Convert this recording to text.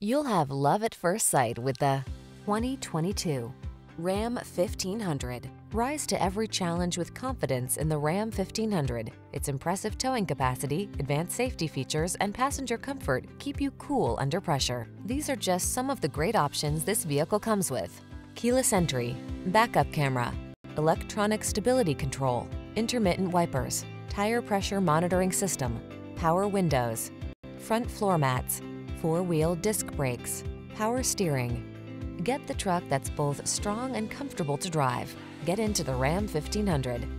You'll have love at first sight with the 2022 Ram 1500. Rise to every challenge with confidence in the Ram 1500. Its impressive towing capacity, advanced safety features, and passenger comfort keep you cool under pressure. These are just some of the great options this vehicle comes with. Keyless entry, backup camera, electronic stability control, intermittent wipers, tire pressure monitoring system, power windows, front floor mats, four-wheel disc brakes, power steering. Get the truck that's both strong and comfortable to drive. Get into the Ram 1500.